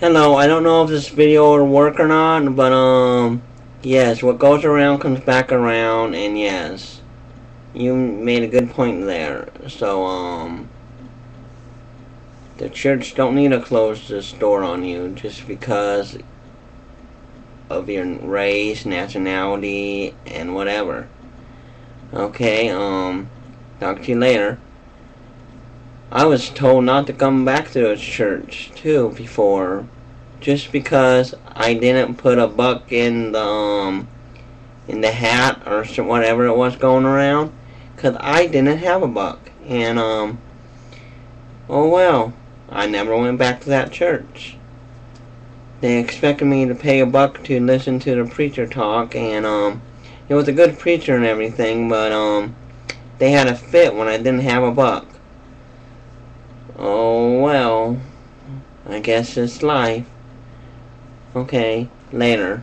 Hello, I don't know if this video will work or not, but um, yes, what goes around comes back around, and yes, you made a good point there. So um, the church don't need to close this door on you just because of your race, nationality, and whatever. Okay, um, talk to you later. I was told not to come back to the church too before, just because I didn't put a buck in the um, in the hat or whatever it was going around, cause I didn't have a buck, and um, oh well, I never went back to that church. They expected me to pay a buck to listen to the preacher talk, and um, it was a good preacher and everything, but um, they had a fit when I didn't have a buck. Oh, well, I guess it's life. Okay, later.